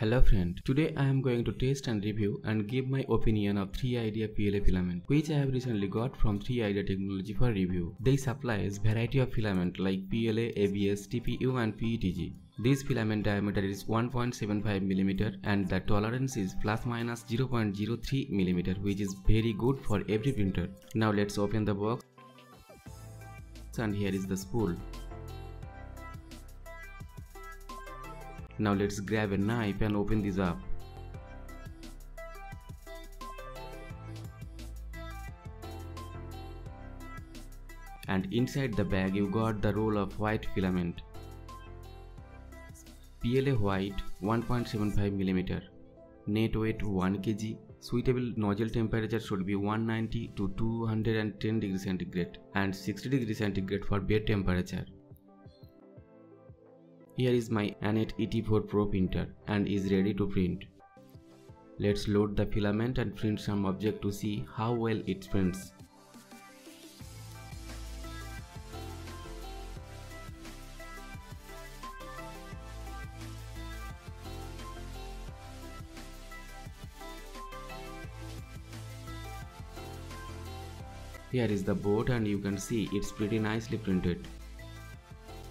Hello friend, today I am going to test and review and give my opinion of 3idea PLA filament which I have recently got from 3idea technology for review. They supplies variety of filament like PLA, ABS, TPU and PETG. This filament diameter is 1.75 mm and the tolerance is plus minus 0.03 mm which is very good for every printer. Now let's open the box and here is the spool. Now let's grab a knife and open this up. And inside the bag you got the roll of white filament. PLA white 1.75 mm. Net weight 1 kg. Suitable nozzle temperature should be 190 to 210 degrees centigrade and 60 degrees centigrade for bed temperature. Here is my Anet ET4 Pro printer and is ready to print. Let's load the filament and print some object to see how well it prints. Here is the board and you can see it's pretty nicely printed.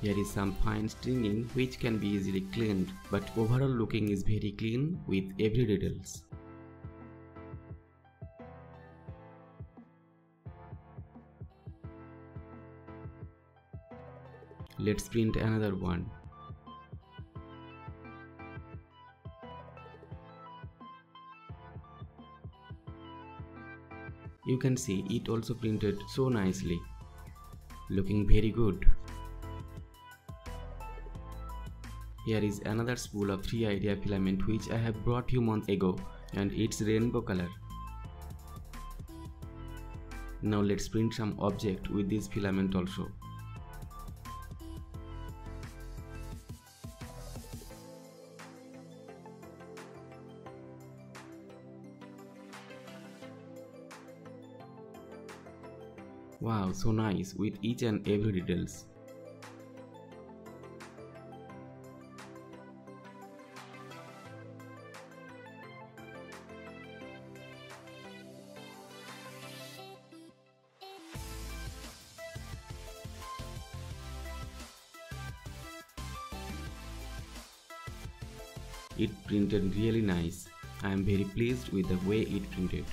Here is some fine stringing which can be easily cleaned but overall looking is very clean with every details. Let's print another one. You can see it also printed so nicely. Looking very good. Here is another spool of 3idea filament which I have brought few months ago and it's rainbow color. Now let's print some object with this filament also. Wow, so nice with each and every details. It printed really nice. I am very pleased with the way it printed.